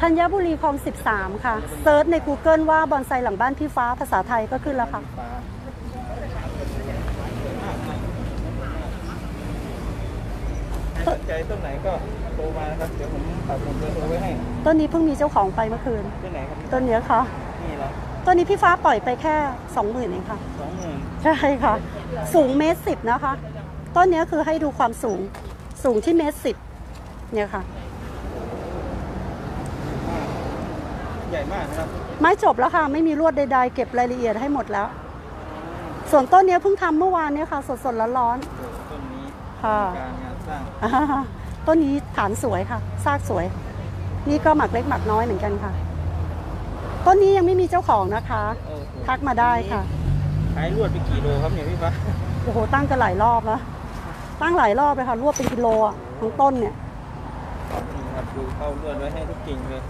ธัญบุรีคลอง 13 ค่ะ เซิร์ชใน Google ว่าบอนไซหลังบ้านพี่ฟ้าภาษาไทยก็ขึ้นแล้วค่ะฟ้าสนใจต้นไหนก็โทรมานะครับ เดี๋ยวผมปักหมุดเบอร์โทรไว้ให้ ต้นนี้เพิ่งมีเจ้าของไปเมื่อคืน ต้นไหนครับ ต้นเนี้ยค่ะ นี่เหรอต้นนี้พี่ฟ้าปล่อยไปแค่ 20,000เองค่ะ สองหมื่นใช่ค่ะ สูงเมตรสิบนะคะ ต้นเนี้ยคือให้ดูความสูง สูงที่เมตรสิบเนี่ยค่ะ ใหญ่มากนะครับ ไม้จบแล้วค่ะ ไม่มีลวดใดๆ เก็บรายละเอียดให้หมดแล้ว ส่วนต้นเนี้ยเพิ่งทำเมื่อวานเนี่ยค่ะ สดๆร้อนโอ้ต้นนี้ค่ะ การงานสร้างๆอ่าต้นนี้ฐานสวยค่ะ ซากสวย นี่ก็หมักเล็กหมักน้อยเหมือนกันค่ะ ต้นนี้ยังไม่มีเจ้าของนะคะโอ้โหทักมาได้ค่ะ ขายรวดไปกี่โลครับเนี่ยพี่ฟ้าโอ้โห ตั้งกันหลายรอบแล้ว ตั้งหลายรอบเลยค่ะ รวบเป็นกิโลอะทั้งต้นเนี่ย นี่ครับดูเข้ารวดไว้ให้ทุกกิ่งเลย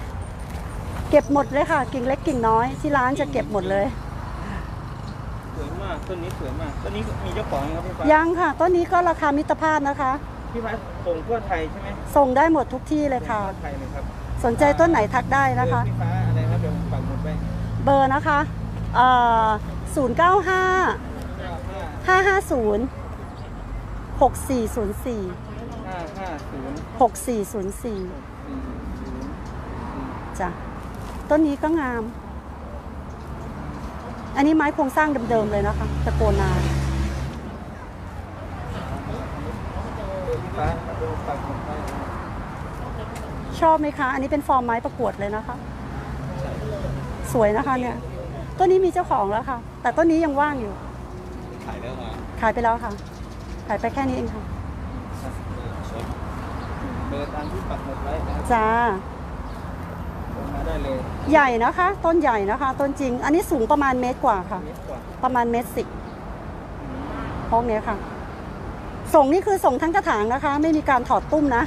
เก็บหมดเลยค่ะ กิ่งเล็กกิ่งน้อยที่ร้านจะเก็บหมดเลย สวยมากต้นนี้สวยมากต้นนี้มีเจ้าของยังครับพี่ฟ้ายังค่ะต้นนี้ก็ราคามิตรภาพนะคะ พี่ฟ้าส่งทั่วไทยใช่ไหมส่งได้หมดทุกที่เลยค่ะ ส่งทั่วไทยเลยครับสนใจต้นไหนทักได้นะคะ เบอร์พี่ฟ้าอะไรครับเดี๋ยวผมปักหมุดไว้เบอร์นะคะเอ่อ095เก้าห้า550 6404ห้าห้าศูนย์6404สี่ศูนย์จ้ะ ต้นนี้ก็งาม อันนี้ไม้โครงสร้างเดิมๆเลยนะคะตะโกนาพี่ฟ้าดูปักหมุดไว้ชอบไหมคะ อันนี้เป็นฟอร์มไม้ประกวดเลยนะคะ สวยนะคะเนี่ย ต้นนี้มีเจ้าของแล้วค่ะ แต่ต้นนี้ยังว่างอยู่ ขายแล้วมาขายไปแล้วค่ะ ขายไปแค่นี้เองค่ะ เบอร์ตามที่ปักหมุดไว้นะครับ จ้าโทรมา ได้เลยใหญ่นะคะ ต้นใหญ่นะคะ ต้นจริง อันนี้สูงประมาณเมตรกว่าค่ะ เมตรกว่าประมาณเมตรสิบพวกเนี้ยค่ะ ส่งนี่คือส่งทั้งกระถางนะคะ ไม่มีการถอดตุ้มนะ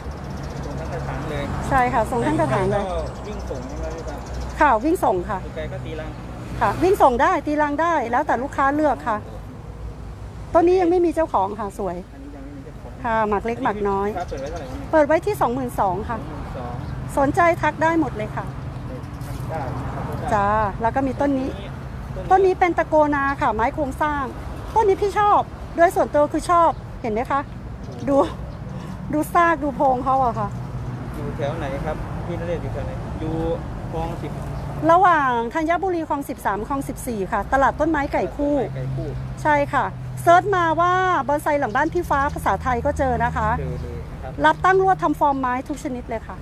ส่งทั้งกระถางเลยใช่ค่ะ ส่งทั้งกระถางเลย ก็วิ่งส่งใช่ไหมพี่ฟ้าค่ะวิ่งส่งค่ะอยู่ไกลก็ตีลังค่ะ วิ่งส่งได้ตีรังได้ แล้วแต่ลูกค้าเลือกค่ะ ต้นนี้ยังไม่มีเจ้าของค่ะสวย อันนี้ยังไม่มีเจ้าของค่ะ หมักเล็กหมักน้อยพี่ฟ้าเปิดไว้เท่าไหร่ครับเปิดไว้ที่ 22,000ค่ะหนึ่งสองสนใจทักได้หมดเลยค่ะพันเก้าครับ จ้าแล้วก็มีต้นนี้ ต้นนี้เป็นตะโกนาค่ะไม้โครงสร้าง ต้นนี้พี่ชอบโดยส่วนตัวคือชอบเห็นไหมคะ ดูดูซากดูโพรงเขาอะค่ะ อยู่แถวไหนครับพี่นเรศอยู่แถวไหนอยู่คลองสิบระหว่างธัญบุรีคลอง 13คลอง 14 ค่ะ ตลาดต้นไม้ไก่คู่ไก่คู่ใช่ค่ะ เซิร์ชมาว่าบอนไซหลังบ้านพี่ฟ้าภาษาไทยก็เจอนะคะเจอเลยนะครับรับตั้งรวดทำฟอร์มไม้ทุกชนิดเลยค่ะ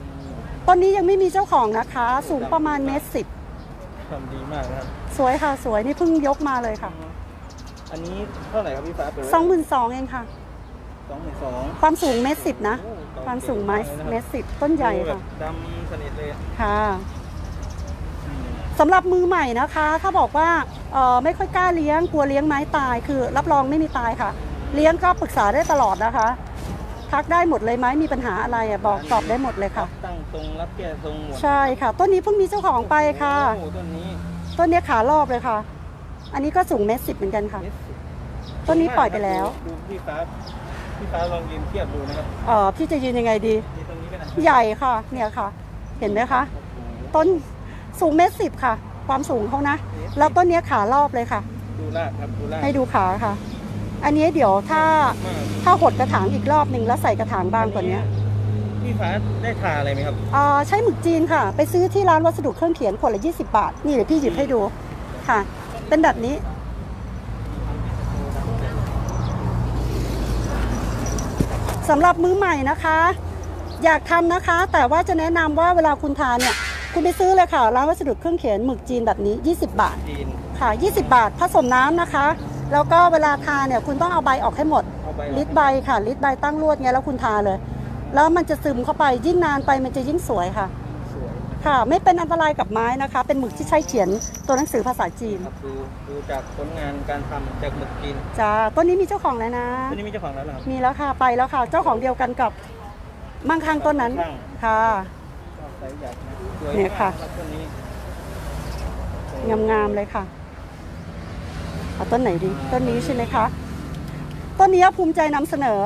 ต้นนี้ยังไม่มีเจ้าของนะคะ สูงประมาณเมตรสิบทำดีมากนะครับ สวยค่ะ สวยนี่เพิ่งยกมาเลยค่ะ อันนี้เท่าไหร่ครับพี่ฟ้าเปิดสองหมื่นสองเองค่ะ สองหมื่นสองความสูงเมตรสิบนะ ความสูงไม้เมตรสิบต้นใหญ่ค่ะดำสนิทเลยค่ะสำหรับมือใหม่นะคะ ถ้าบอกว่าเอ่อไม่ค่อยกล้าเลี้ยงกลัวเลี้ยงไม้ตายคือรับรองไม่มีตายค่ะ เลี้ยงก็ปรึกษาได้ตลอดนะคะ ทักได้หมดเลยไหมมีปัญหาอะไรอะบอกตอบได้หมดเลยค่ะ ตั้งทรงรับแก้ทรงหมดใช่ค่ะ ต้นนี้เพิ่งมีเจ้าของไปค่ะ โอ้โหต้นนี้ต้นนี้ขารอบเลยค่ะ อันนี้ก็สูงเมตรสิบเหมือนกันค่ะเม็ดสิบต้นนี้ปล่อยไปแล้ว ดูพี่ฟ้าพี่ฟ้าลองยืนเทียบดูนะครับเอ่อพี่จะยืนยังไงดี นี่ตรงนี้เป็นอะไรใหญ่ค่ะ เนี่ยค่ะ เห็นไหมคะ ต้นสูงเมตรสิบค่ะ ความสูงเขานะ แล้วต้นนี้ขารอบเลยค่ะ ดูลากครับดูลากให้ดูขาค่ะ อันนี้เดี๋ยวถ้ามากถ้าหดกระถางอีกรอบหนึ่งแล้วใส่กระถางบางกว่านี้พี่ฟ้าได้ทาอะไรไหมครับอ่าใช้หมึกจีนค่ะ ไปซื้อที่ร้านวัสดุเครื่องเขียนขวดละ20 บาท นี่เดี๋ยวพี่หยิบให้ดูค่ะ เป็นแบบนี้ สำหรับมือใหม่นะคะ อยากทำนะคะ แต่ว่าจะแนะนำว่าเวลาคุณทานเนี่ย คุณไปซื้อเลยค่ะ ร้านวัสดุเครื่องเขียนหมึกจีนแบบนี้ 20 บาทจีนค่ะ 20 บาทผสมน้ำนะคะ แล้วก็เวลาทาเนี่ยคุณต้องเอาใบออกให้หมดเอาไปลิดใบค่ะ ลิดใบตั้งลวดเงี้ยแล้วคุณทาเลย แล้วมันจะซึมเข้าไปยิ่งนานไปมันจะยิ่งสวยค่ะสวยค่ะ ไม่เป็นอันตรายกับไม้นะคะ เป็นหมึกที่ใช้เขียนตัวหนังสือภาษาจีนครับดูดูจากผลงานการทำจากหมึกจีนจ้าต้นนี้มีเจ้าของแล้วนะ ตัวนี้มีเจ้าของแล้วเหรอครับ มีแล้วค่ะไปแล้วค่ะ เจ้าของเดียวกันกับมั่งคั่งต้นนั้นมั่งคั่งค่ะ ชอบไซส์ใหญ่นะสวยเนี่ยมากค่ะ รับต้นนี้งามๆเลยค่ะ เอาต้นไหนดีต้นนี้ใช่ไหมคะ ต้นนี้ภูมิใจนำเสนอ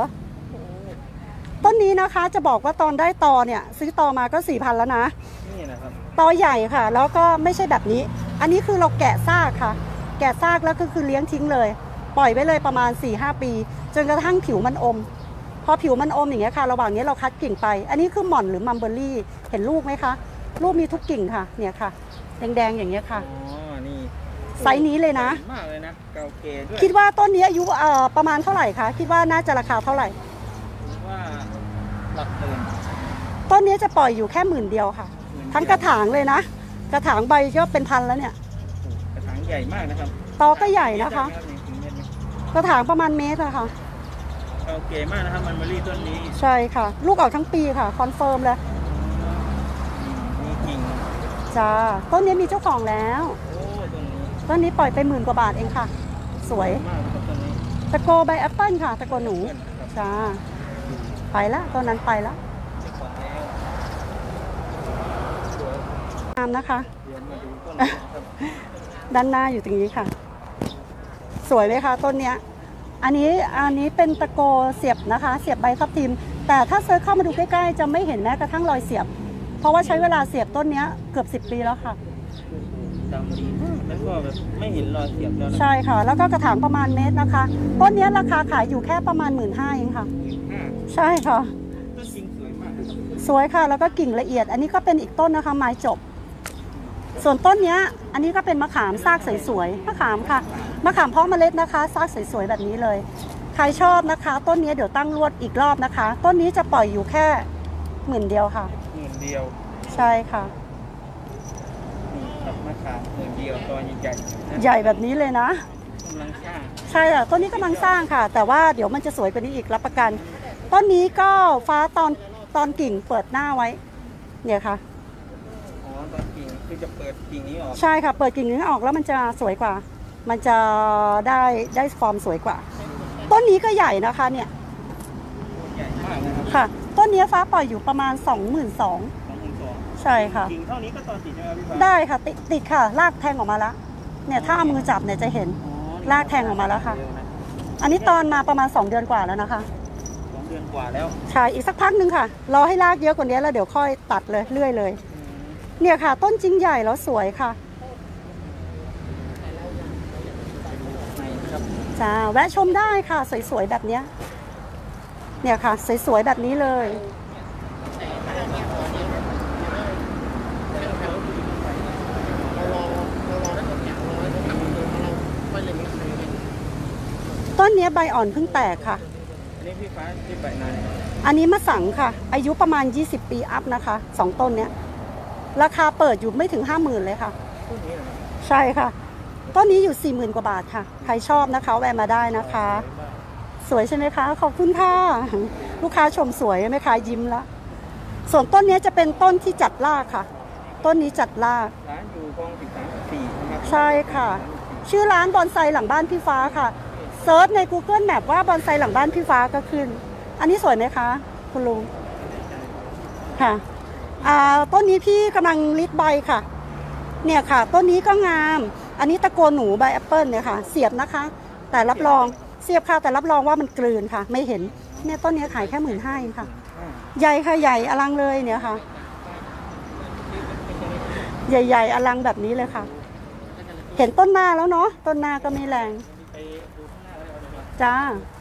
ต้นนี้นะคะจะบอกว่าตอนได้ตอเนี่ย ซื้อตอมาก็สี่พันแล้วนะนี่นะครับตอใหญ่ค่ะ แล้วก็ไม่ใช่แบบนี้ อันนี้คือเราแกะซากค่ะ แกะซากแล้วก็คือเลี้ยงทิ้งเลย ปล่อยไว้เลยประมาณ4-5ปี จนกระทั่งผิวมันอม พอผิวมันอมอย่างเงี้ยค่ะ ระหว่างนี้เราคัดกิ่งไป อันนี้คือหม่อนหรือมัมเบอรี่ เห็นลูกไหมคะ ลูกมีทุกกิ่งค่ะ เนี่ยค่ะ แดงๆอย่างเงี้ยค่ะอ๋อนี่ ไซส์นี้เลยนะ มากเลยนะเก่าแก่ด้วยคิดว่าต้นนี้อายุเอ่อประมาณเท่าไหร่คะคิดว่าน่าจะราคาเท่าไหร่ ว่าหลักหมื่นต้นนี้จะปล่อยอยู่แค่หมื่นเดียวค่ะ หมื่นทั้งกระถางเลยนะ กระถางใบก็เป็นพันแล้วเนี่ย กระถางใหญ่มากนะครับตอก็ใหญ่นะคะเมตรได้ไหมรับถึงเมตรไหมกระถางประมาณเมตรอะค่ะ เก่าแก่มากนะครับมัลเบอร์รี่ต้นนี้ใช่ค่ะ ลูกออกทั้งปีค่ะ confirm เลยมีกิ่งจ้าต้นนี้มีเจ้าของแล้ว โอ้ ต้นนี้ปล่อยไปหมื่นกว่าบาทเองค่ะ สวย ตะโกใบแอปเปิลค่ะ ตะโกหนูจ้าไปละต้นนั้นไปละงแล้วงามนะคะเดี๋ยวมาดูต้นนี้นะครับด้านหน้าอยู่ตรงนี้ค่ะ สวยเลยค่ะต้นเนี้ย อันนี้อันนี้เป็นตะโกเสียบนะคะ เสียบใบทับทิม แต่ถ้าเซิร์ชเข้ามาดูใกล้ๆ จะไม่เห็นแม้กระทั่งรอยเสียบ เพราะว่าใช้เวลาเสียบต้นเนี้ยเกือบ 10 ปีแล้วค่ะ ดำดีมากแล้วก็แบบไม่เห็นรอยเสียบแล้วนะใช่ค่ะ แล้วก็กระถางประมาณเมตรนะคะ ต้นเนี้ยราคาขายอยู่แค่ประมาณ1 5ื่นเองค่ะห้าใช่ค่ะ ต้นจริงสวยมากนะครับสวยค่ะ แล้วก็กิ่งละเอียด อันนี้ก็เป็นอีกต้นนะคะ ไม้จบ ส่วนต้นเนี้ย อันนี้ก็เป็นมะขามซากสวยๆ มะขามค่ะ มะขามเพาะเมล็ดนะคะ ซากสวยๆ แบบนี้เลย ใครชอบนะคะ ต้นนี้เดี๋ยวตั้งรวดอีกรอบนะคะ ต้นนี้จะปล่อยอยู่แค่หมื่นเดียวค่ะ หมื่นเดียว ใช่ค่ะ นี่ครับมะขามหมื่นเดียวตัวใหญ่ๆนะใหญ่แบบนี้เลยนะกำลังสร้างใช่ค่ะต้นนี้กำลังสร้างค่ะ แต่ว่าเดี๋ยวมันจะสวยกว่านี้อีกรับประกัน ต้นนี้ก็ฟ้าตอนตอนกิ่งเปิดหน้าไว้ เนี่ยค่ะ อ๋อตอนกิ่งคือจะเปิดกิ่งนี้ออกใช่ค่ะ เปิดกิ่งนี้ออกแล้วมันจะสวยกว่า มันจะได้ได้ฟอร์มสวยกว่า ต้นนี้ก็ใหญ่นะคะเนี่ย ใหญ่มากนะครับ ค่ะ ต้นนี้ฟ้าปล่อยอยู่ประมาณ 22,000สองคูณสอง ใช่ค่ะ กิ่งเท่านี้ก็ตอนติดใช่ไหมครับพี่ฟ้าได้ค่ะติดติดค่ะลากแทงออกมาแล้วเนี่ยถ้าเอามือจับเนี่ยจะเห็น อ๋อลากแทงออกมาแล้วค่ะ เร็นอันนี้ตอนมาประมาณ 2 เดือนกว่าแล้วนะคะ สองเดือนกว่าแล้วใช่อีกสักพักหนึงค่ะ รอให้ลากเยอะกว่านี้แล้วเดี๋ยวค่อยตัดเลยเรื่อยเลยเนี่ยค่ะ ต้นจริงใหญ่แล้วสวยค่ะในครับจ้าแวะชมได้ค่ะ สวยๆแบบเนี้ยเนี่ยค่ะ สวยๆแบบนี้เลย ต้นเนี้ยใบอ่อนเพิ่งแตกค่ะ อันนี้พี่ฟ้าที่ใบนานอันนี้มะสังค่ะ อายุประมาณ 20 ปีอัพนะคะสองต้นเนี้ยราคาเปิดอยู่ไม่ถึง 50,000 เลยค่ะ ต้นนี้เหรอใช่ค่ะ ต้นนี้อยู่ 40,000 กว่าบาทค่ะ ใครชอบนะคะ แวะมาได้นะคะ สวยใช่ไหมคะ ขอบคุณค่ะ ลูกค้าชมสวยไหมคะยิ้มละ ส่วนต้นนี้จะเป็นต้นที่จัดรากค่ะ ต้นนี้จัดราก ร้านอยู่คลองสิบสามสี่นะครับใช่ค่ะ ชื่อร้านบอนไซหลังบ้านพี่ฟ้าค่ะ search ใน Google Map ว่าบอนไซหลังบ้านพี่ฟ้าก็ขึ้น อันนี้สวยไหมคะ คุณลุง ค่ะต้นนี้พี่กำลังริดใบค่ะ เนี่ยค่ะ ต้นนี้ก็งาม อันนี้ตะโกหนูใบแอปเปิลเนี่ยค่ะ เสียบนะคะ แต่รับรองเสียบค่ะแต่รับรองว่ามันกลืนค่ะ ไม่เห็น เนี่ยต้นนี้ขายแค่หมื่นห้าเองค่ะ ใหญ่ค่ะใหญ่อลังเลยเนี่ยค่ะ ใหญ่ ๆ อลังแบบนี้เลยค่ะ เห็นต้นหน้าแล้วเนาะต้นหน้าก็ไม่แรง ไ